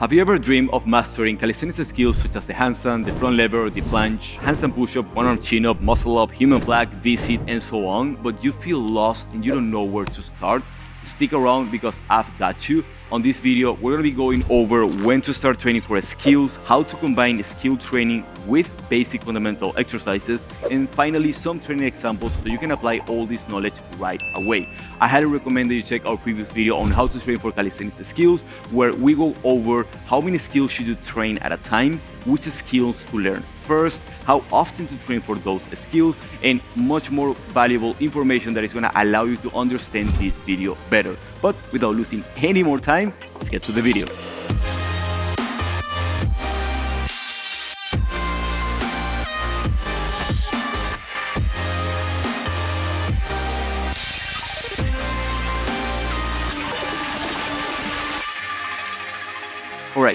Have you ever dreamed of mastering calisthenics skills such as the handstand, the front lever, the planche, handstand push-up, one-arm chin-up, muscle-up, human plank, V-sit, and so on, but you feel lost and you don't know where to start? Stick around because I've got you. On this video, we're going to be going over when to start training for skills, how to combine skill training with basic fundamental exercises, and finally some training examples so you can apply all this knowledge right away. I highly recommend that you check our previous video on how to train for calisthenics skills, where we go over how many skills should you train at a time, which skills to learn first, how often to train for those skills, and much more valuable information that is going to allow you to understand this video better. But without losing any more time, let's get to the video.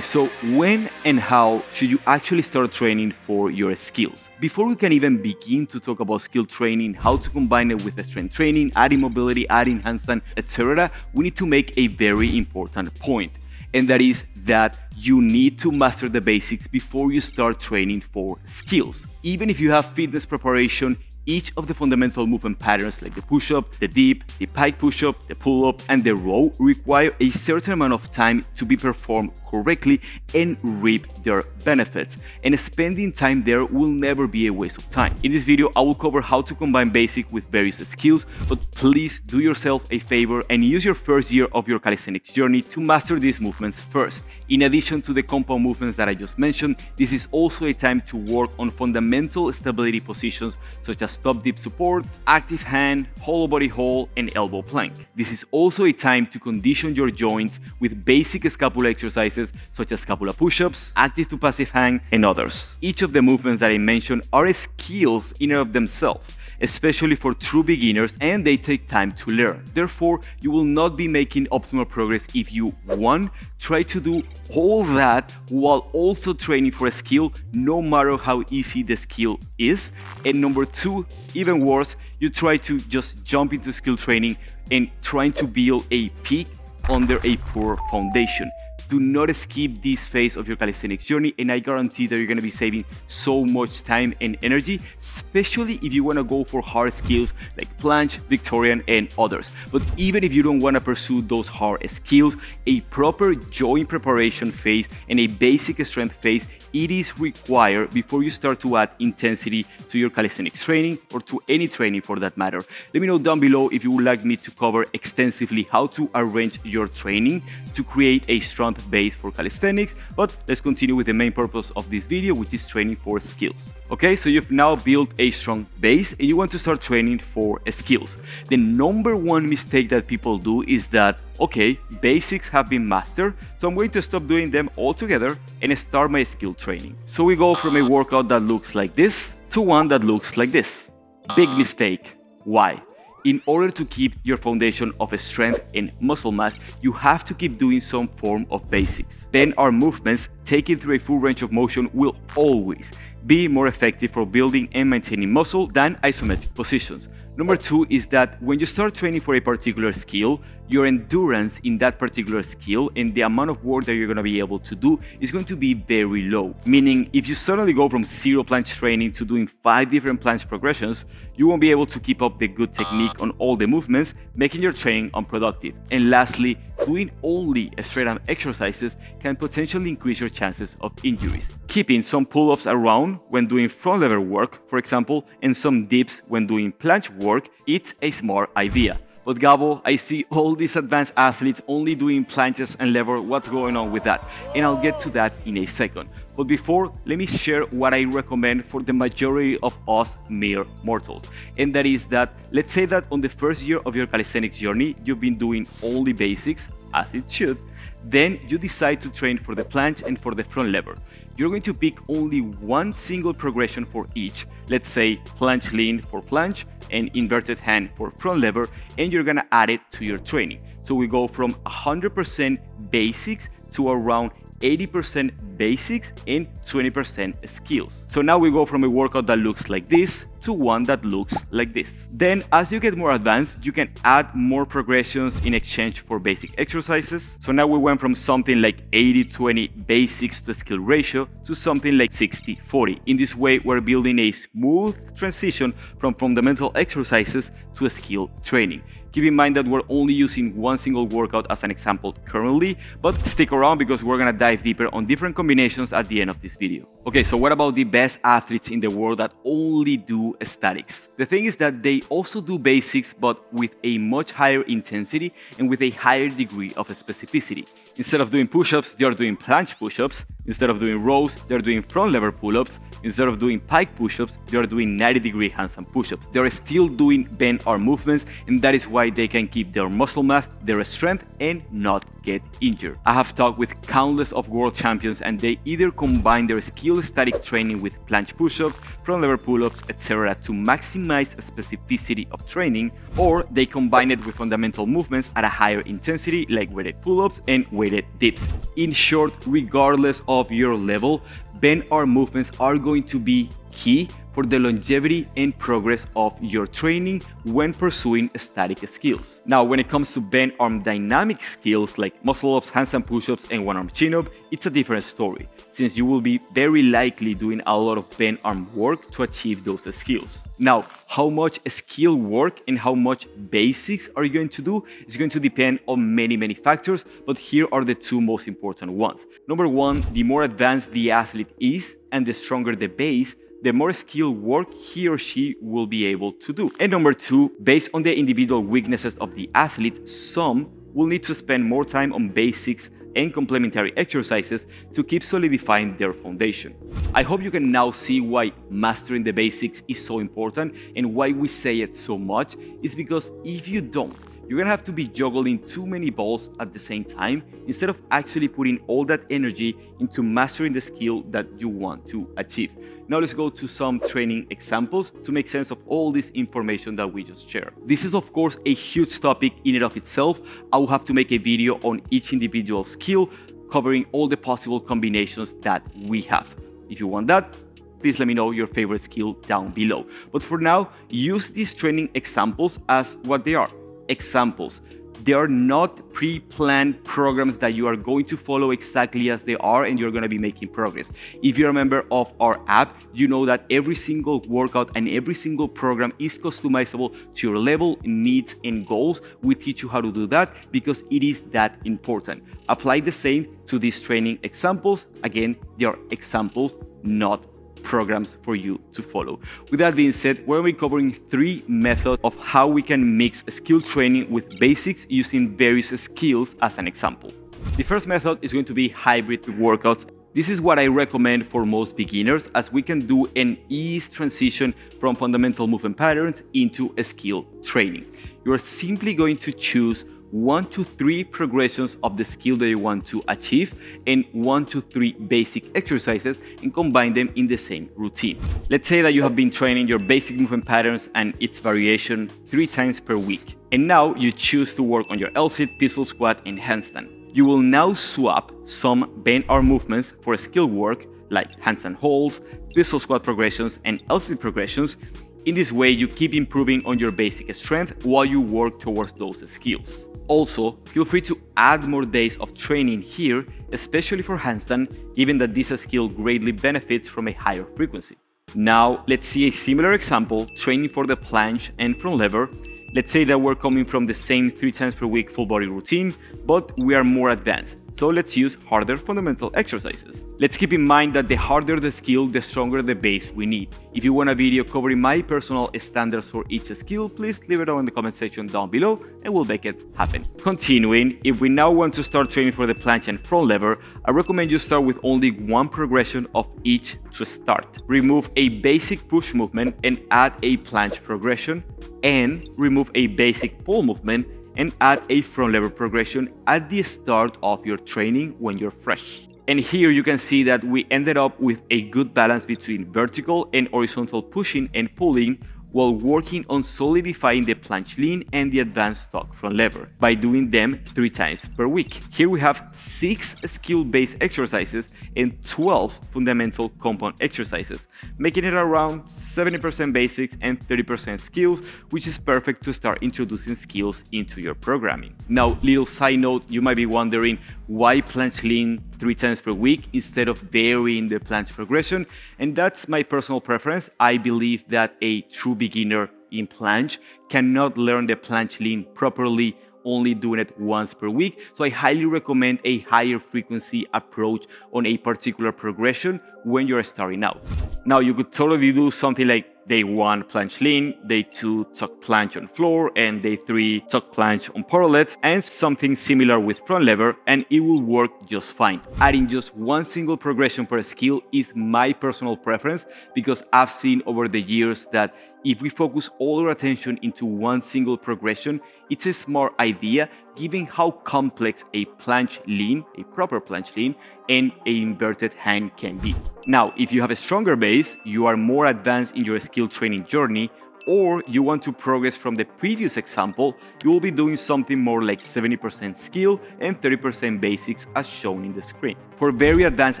So when and how should you actually start training for your skills? Before we can even begin to talk about skill training, how to combine it with the strength training, adding mobility, adding handstand, etc., we need to make a very important point, and that is that you need to master the basics before you start training for skills. Even if you have fitness preparation, each of the fundamental movement patterns like the push-up, the dip, the pike push-up, the pull-up, and the row require a certain amount of time to be performed correctly and reap their benefits. And spending time there will never be a waste of time. In this video, I will cover how to combine basic with various skills, but please do yourself a favor and use your first year of your calisthenics journey to master these movements first. In addition to the compound movements that I just mentioned, this is also a time to work on fundamental stability positions such as top dip support, active hang, hollow body hold, and elbow plank. This is also a time to condition your joints with basic scapula exercises such as scapula push-ups, active to passive hang, and others. Each of the movements that I mentioned are skills in and of themselves especially for true beginners and they take time to learn. Therefore, you will not be making optimal progress if you 1. try to do all that while also training for a skill no matter how easy the skill is and number 2, even worse, you try to just jump into skill training and trying to build a peak under a poor foundation do not skip this phase of your calisthenics journey and I guarantee that you're going to be saving so much time and energy, especially if you want to go for hard skills like planche, Victorian and others. But even if you don't want to pursue those hard skills, a proper joint preparation phase and a basic strength phase it is required before you start to add intensity to your calisthenics training or to any training for that matter. Let me know down below if you would like me to cover extensively how to arrange your training to create a strong base for calisthenics, but let's continue with the main purpose of this video, which is training for skills. Okay, so you've now built a strong base and you want to start training for skills. The number one mistake that people do is that, okay, basics have been mastered, so I'm going to stop doing them altogether and start my skill training. So we go from a workout that looks like this to one that looks like this. Big mistake. Why? In order to keep your foundation of strength and muscle mass, you have to keep doing some form of basics. Bent arm movements taken through a full range of motion will always be more effective for building and maintaining muscle than isometric positions. Number two is that when you start training for a particular skill, your endurance in that particular skill and the amount of work that you're going to be able to do is going to be very low. Meaning, if you suddenly go from zero planche training to doing five different planche progressions, you won't be able to keep up the good technique on all the movements, making your training unproductive. And lastly, doing only straight arm exercises can potentially increase your chances of injuries. Keeping some pull-ups around when doing front lever work, for example, and some dips when doing planche work, it's a smart idea. But Gabo, I see all these advanced athletes only doing planches and lever. What's going on with that? And I'll get to that in a second. But before, let me share what I recommend for the majority of us mere mortals. And that is that, let's say that on the first year of your calisthenics journey, you've been doing only basics, as it should, then you decide to train for the planche and for the front lever. You're going to pick only one single progression for each, let's say planche lean for planche and inverted hang for front lever, and you're gonna add it to your training. So we go from 100% basics to around 80% basics and 20% skills. So now we go from a workout that looks like this to one that looks like this. Then as you get more advanced, you can add more progressions in exchange for basic exercises. So now we went from something like 80-20 basics to skill ratio to something like 60-40. In this way, we're building a smooth transition from fundamental exercises to skill training. Keep in mind that we're only using one single workout as an example currently, but stick around because we're gonna dive deeper on different combinations at the end of this video. Okay, so what about the best athletes in the world that only do statics? The thing is that they also do basics, but with a much higher intensity and with a higher degree of specificity. Instead of doing push-ups, they are doing planche push-ups. Instead of doing rows, they're doing front lever pull-ups. Instead of doing pike push-ups, they are doing 90 degree handstand push-ups. They are still doing bent arm movements and that is why they can keep their muscle mass, their strength and not get injured. I have talked with countless of world champions and they either combine their skill static training with planche push-ups, front lever pull-ups, etc. to maximize specificity of training or they combine it with fundamental movements at a higher intensity like weighted pull-ups and weighted dips. In short, regardless of your level, bent arm movements are going to be key for the longevity and progress of your training when pursuing static skills. Now, when it comes to bent arm dynamic skills like muscle ups, handstand push-ups, and one arm chin-up, it's a different story, since you will be very likely doing a lot of bent arm work to achieve those skills. Now, how much skill work and how much basics are you going to do is going to depend on many, many factors, but here are the two most important ones. Number one, the more advanced the athlete is and the stronger the base, the more skill work he or she will be able to do. And number two, based on the individual weaknesses of the athlete, some will need to spend more time on basics and complementary exercises to keep solidifying their foundation. I hope you can now see why mastering the basics is so important and why we say it so much is because if you don't, you're gonna have to be juggling too many balls at the same time instead of actually putting all that energy into mastering the skill that you want to achieve. Now let's go to some training examples to make sense of all this information that we just shared. This is of course a huge topic in and of itself. I will have to make a video on each individual skill covering all the possible combinations that we have. If you want that, please let me know your favorite skill down below. But for now, use these training examples as what they are, examples. They are not pre-planned programs that you are going to follow exactly as they are and you're going to be making progress. If you're a member of our app, you know that every single workout and every single program is customizable to your level, needs, and goals. We teach you how to do that because it is that important. Apply the same to these training examples. Again, they are examples, not programs for you to follow. With that being said, we're going to be covering three methods of how we can mix skill training with basics using various skills as an example. The first method is going to be hybrid workouts. This is what I recommend for most beginners as we can do an ease transition from fundamental movement patterns into a skill training. You are simply going to choose one to three progressions of the skill that you want to achieve and one to three basic exercises and combine them in the same routine. Let's say that you have been training your basic movement patterns and its variation three times per week. And now you choose to work on your L-sit, pistol squat, and handstand. You will now swap some bent arm movements for skill work like handstand holds, pistol squat progressions, and L-sit progressions in this way, you keep improving on your basic strength while you work towards those skills. Also, feel free to add more days of training here, especially for handstand, given that this skill greatly benefits from a higher frequency. Now, let's see a similar example, training for the planche and front lever. Let's say that we're coming from the same 3 times per week full body routine, but we are more advanced. So let's use harder fundamental exercises. Let's keep in mind that the harder the skill, the stronger the base we need. If you want a video covering my personal standards for each skill, please leave it in the comment section down below and we'll make it happen. Continuing, if we now want to start training for the planche and front lever, I recommend you start with only one progression of each to start. Remove a basic push movement and add a planche progression and remove a basic pull movement and add a front lever progression at the start of your training when you're fresh. And here you can see that we ended up with a good balance between vertical and horizontal pushing and pulling while working on solidifying the planche lean and the advanced tuck front lever by doing them three times per week. Here we have six skill-based exercises and 12 fundamental compound exercises, making it around 70% basics and 30% skills, which is perfect to start introducing skills into your programming. Now, little side note, you might be wondering why planche lean three times per week instead of varying the planche progression, and that's my personal preference. I believe that a true beginner in planche cannot learn the planche lean properly only doing it once per week. So I highly recommend a higher frequency approach on a particular progression when you're starting out. Now you could totally do something like day one planche lean, day two tuck planche on floor, and day three tuck planche on parallettes, and something similar with front lever, and it will work just fine. Adding just one single progression per skill is my personal preference because I've seen over the years that if we focus all our attention into one single progression, it's a smart idea given how complex a planche lean, a proper planche lean, and a inverted hang can be. Now, if you have a stronger base, you are more advanced in your skill training journey, or you want to progress from the previous example, you will be doing something more like 70% skill and 30% basics as shown in the screen. For very advanced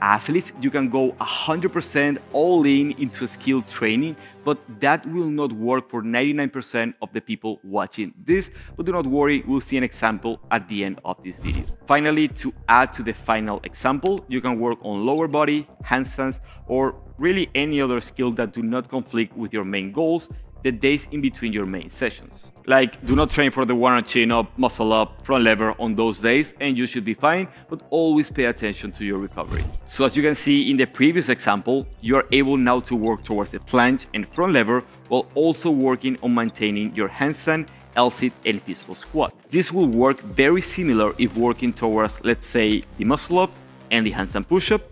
athletes, you can go 100% all in into skill training, but that will not work for 99% of the people watching this, but do not worry, we'll see an example at the end of this video. Finally, to add to the final example, you can work on lower body, handstands, or really any other skill that do not conflict with your main goals the days in between your main sessions. Like, do not train for the one chin up, muscle up, front lever on those days, and you should be fine, but always pay attention to your recovery. So as you can see in the previous example, you are able now to work towards the planche and front lever while also working on maintaining your handstand L-sit and pistol squat. This will work very similar if working towards, let's say, the muscle up and the handstand push-up,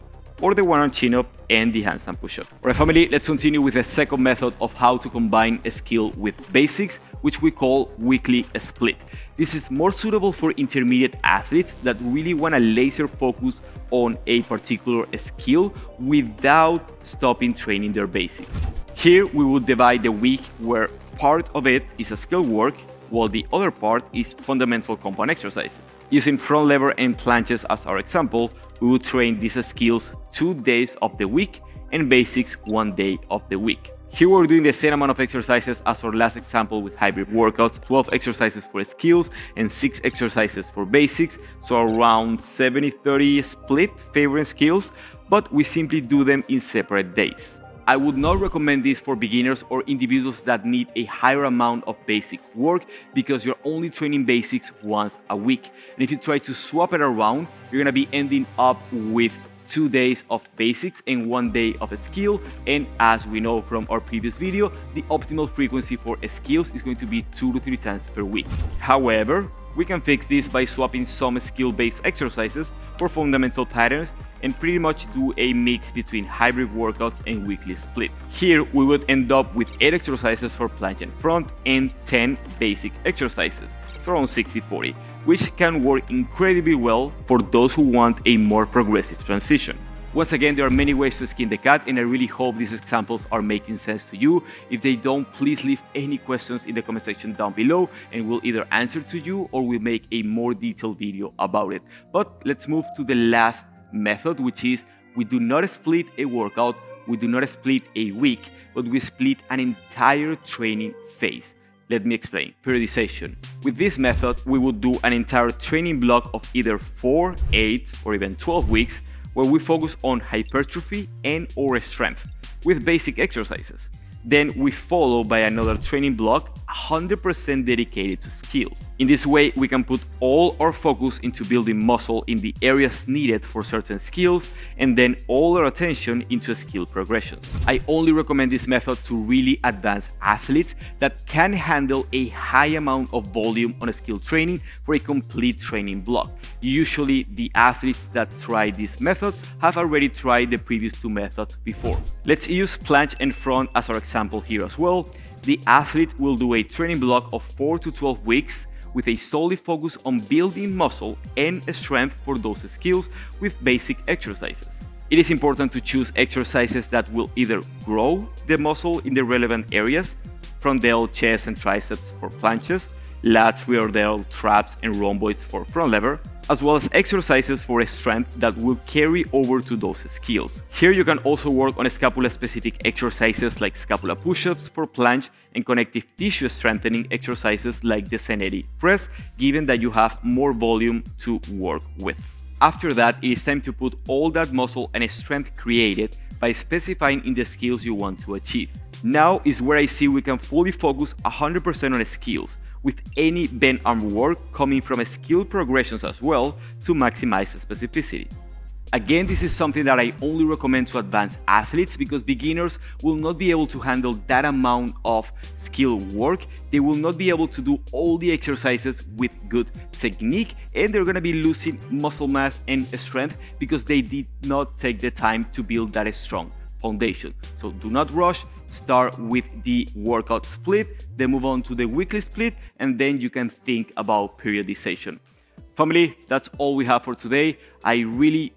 or the one arm chin up and the handstand push-up. Alright family, let's continue with the second method of how to combine a skill with basics, which we call weekly split. This is more suitable for intermediate athletes that really want to laser focus on a particular skill without stopping training their basics. Here we will divide the week where part of it is a skill work while the other part is fundamental compound exercises. Using front lever and planches as our example, we will train these skills two days of the week and basics one day of the week. Here we're doing the same amount of exercises as our last example with hybrid workouts, 12 exercises for skills and 6 exercises for basics, so around 70-30 split favoring skills, but we simply do them in separate days. I would not recommend this for beginners or individuals that need a higher amount of basic work because you're only training basics once a week. And if you try to swap it around, you're gonna be ending up with two days of basics and one day of a skill and as we know from our previous video the optimal frequency for skills is going to be two to three times per week however we can fix this by swapping some skill-based exercises for fundamental patterns and pretty much do a mix between hybrid workouts and weekly split. Here we would end up with 8 exercises for planche and front and 10 basic exercises, around 60-40, which can work incredibly well for those who want a more progressive transition. Once again, there are many ways to skin the cat, and I really hope these examples are making sense to you. If they don't, please leave any questions in the comment section down below, and we'll either answer to you or we'll make a more detailed video about it. But let's move to the last method, which is we do not split a workout, we do not split a week, but we split an entire training phase. Let me explain. Periodization. With this method, we would do an entire training block of either 4, 8, or even 12 weeks where we focus on hypertrophy and or strength with basic exercises. Then we follow by another training block 100% dedicated to skills. In this way, we can put all our focus into building muscle in the areas needed for certain skills and then all our attention into skill progressions. I only recommend this method to really advanced athletes that can handle a high amount of volume on a skill training for a complete training block. Usually, the athletes that try this method have already tried the previous two methods before. Let's use planche and front as our example here as well the athlete will do a training block of 4 to 12 weeks with a solely focus on building muscle and strength for those skills with basic exercises. It is important to choose exercises that will either grow the muscle in the relevant areas, front delt, chest and triceps for planches, lats, rear delt, traps and rhomboids for front lever, as well as exercises for a strength that will carry over to those skills. Here you can also work on scapula specific exercises like scapula push-ups for planche and connective tissue strengthening exercises like the Zanetti press, given that you have more volume to work with. After that, it is time to put all that muscle and strength created by specifying in the skills you want to achieve. Now is where I see we can fully focus 100% on skills, with any bent arm work coming from skill progressions as well to maximize specificity. Again, this is something that I only recommend to advanced athletes because beginners will not be able to handle that amount of skill work. They will not be able to do all the exercises with good technique and they're gonna be losing muscle mass and strength because they did not take the time to build that strong foundation. So do not rush, start with the workout split, then move on to the weekly split, and then you can think about periodization. Family, that's all we have for today. I really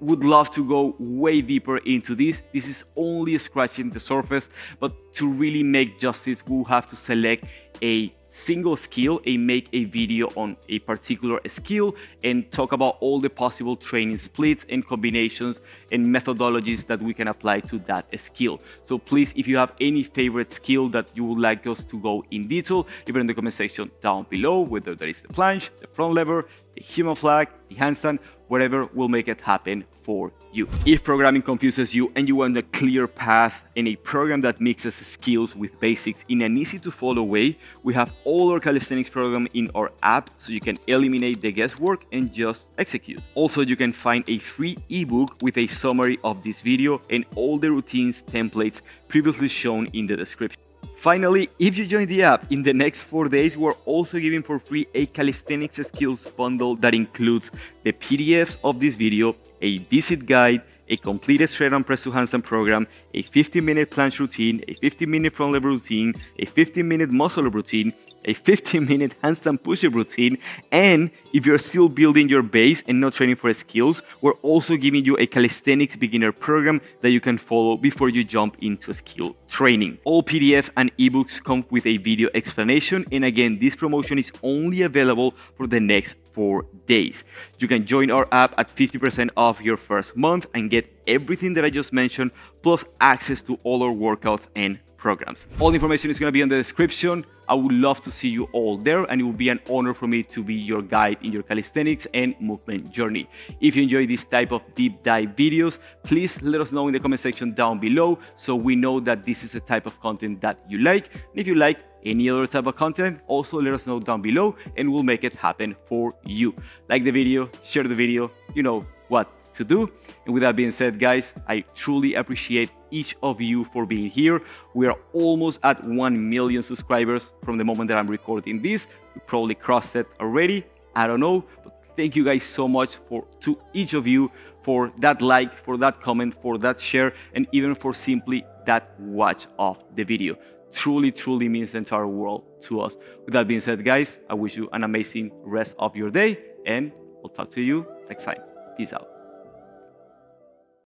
would love to go way deeper into this. This is only scratching the surface, but to really make justice, we'll have to select a single skill and make a video on a particular skill and talk about all the possible training splits and combinations and methodologies that we can apply to that skill. So please, if you have any favorite skill that you would like us to go in detail, leave it in the comment section down below, whether that is the planche, the front lever, the human flag, the handstand, whatever will make it happen for you. If programming confuses you and you want a clear path and a program that mixes skills with basics in an easy to follow way, we have all our calisthenics program in our app so you can eliminate the guesswork and just execute. Also, you can find a free ebook with a summary of this video and all the routines templates previously shown in the description. Finally, if you join the app in the next 4 days, we're also giving for free a calisthenics skills bundle that includes the PDFs of this video, a V-sit guide, a complete straight arm press to handstand program, a 15 minute planche routine, a 15 minute front lever routine, a 15 minute muscle up routine, a 15 minute handstand push-up routine, and if you're still building your base and not training for skills, we're also giving you a calisthenics beginner program that you can follow before you jump into skill training. All PDF and ebooks come with a video explanation, and again, this promotion is only available for the next four days. You can join our app at 50% off your first month and get everything that I just mentioned, plus access to all our workouts and programs. All the information is going to be in the description. I would love to see you all there and it will be an honor for me to be your guide in your calisthenics and movement journey. If you enjoy this type of deep dive videos, please let us know in the comment section down below so we know that this is the type of content that you like. And if you like any other type of content, also let us know down below and we'll make it happen for you. Like the video, share the video, you know what to do. And with that being said, guys, I truly appreciate each of you for being here. We are almost at 1 million subscribers from the moment that I'm recording this. We probably crossed it already. I don't know, but thank you guys so much for to each of you for that like, for that comment, for that share, and even for simply that watch of the video. Truly, truly means the entire world to us. With that being said, guys, I wish you an amazing rest of your day, and I'll talk to you next time. Peace out.